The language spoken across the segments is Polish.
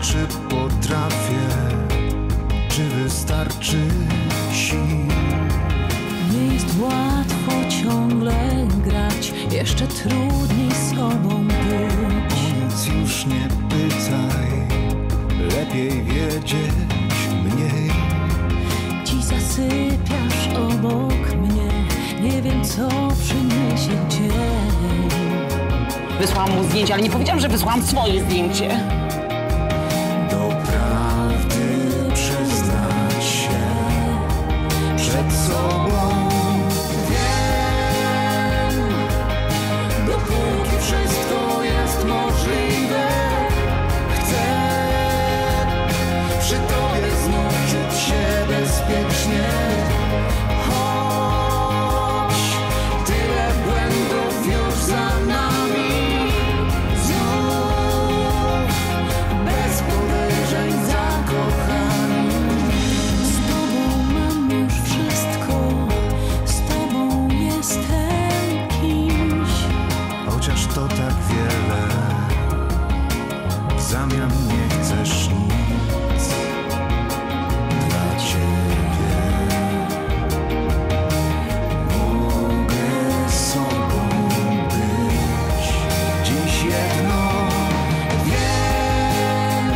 czy potrafię, czy wystarczy sił. Nie jest łatwo ciągle grać, jeszcze trudniej z sobą być. Nic już nie pytaj, lepiej wiedzieć mniej. Dziś zasypiasz obok mnie, nie wiem co przyniesie dzień. Wysłałam mu zdjęcie, ale nie powiedziałam, że wysłałam swoje zdjęcie. Chociaż to tak wiele, w zamian nie chcesz nic dla ciebie. Mogę sobą być dziś jedno wiem,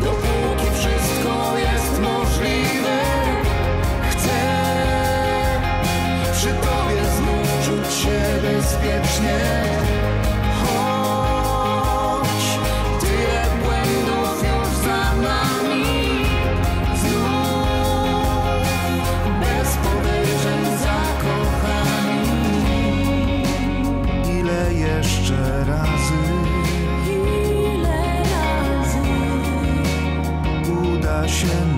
dopóki wszystko jest możliwe, chcę przy bezpiecznie. Choć tyle błędów już za nami, znów bez podejrzeń zakochani. Ile jeszcze razy Ile razy uda się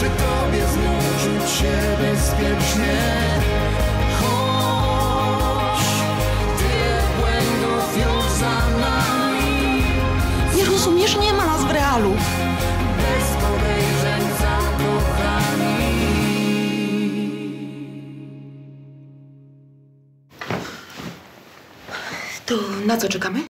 przy tobie znów czuć się bezpiecznie. Choć tyle błędów już za nami, Nie rozumiesz, nie ma nas w realu. bez podejrzeń zakochani. To na co czekamy?